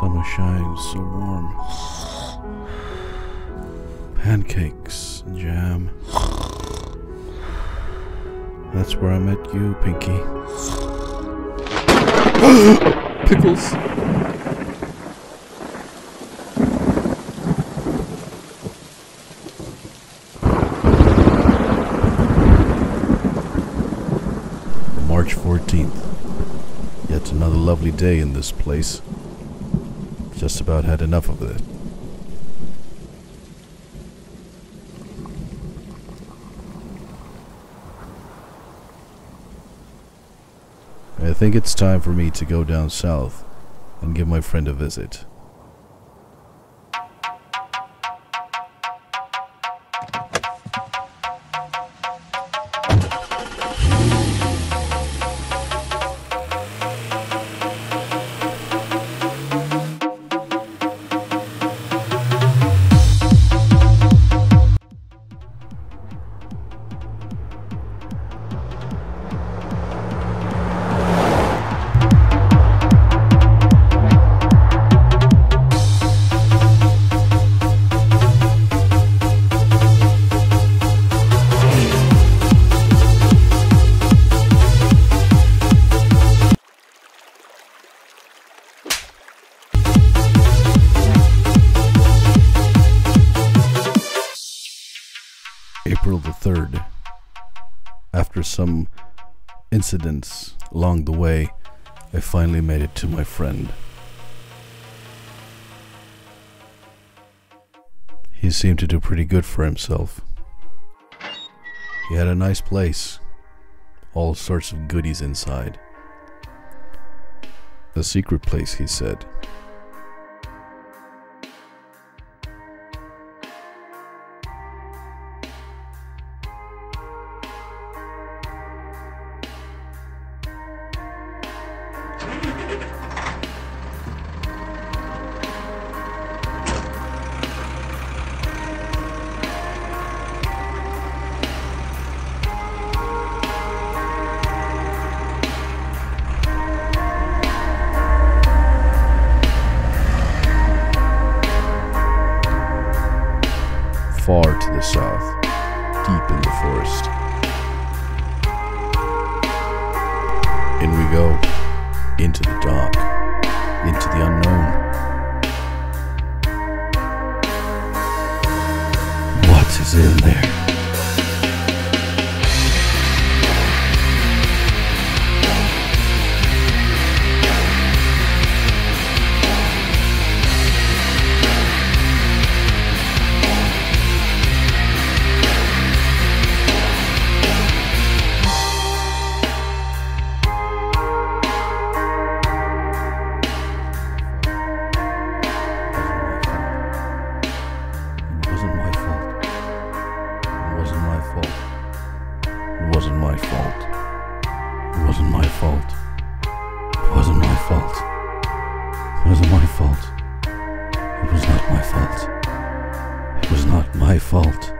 Summer shines so warm. Pancakes and jam. That's where I met you, Pinky. Pickles. March 14th. Yet another lovely day in this place. Just about had enough of it. I think it's time for me to go down south and give my friend a visit. April the 3rd. After some incidents along the way, I finally made it to my friend. He seemed to do pretty good for himself. He had a nice place, all sorts of goodies inside. A secret place, he said. South, deep in the forest. In we go, into the dark, fault. It wasn't my fault. It was not my fault. It was not my fault.